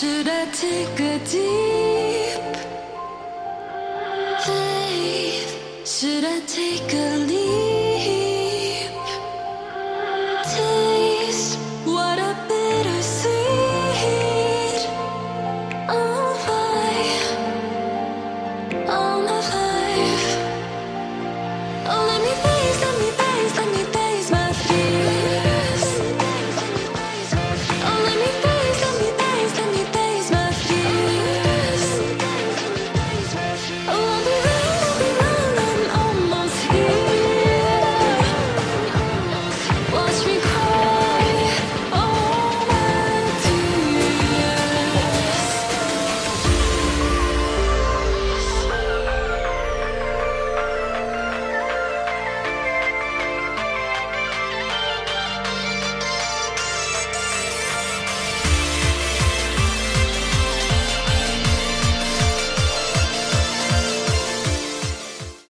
Should I take a deep breath? Should I take a leap?